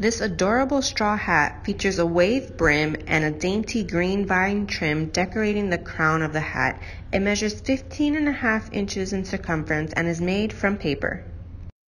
This adorable straw hat features a wave brim and a dainty green vine trim decorating the crown of the hat. It measures 15 and a half inches in circumference and is made from paper.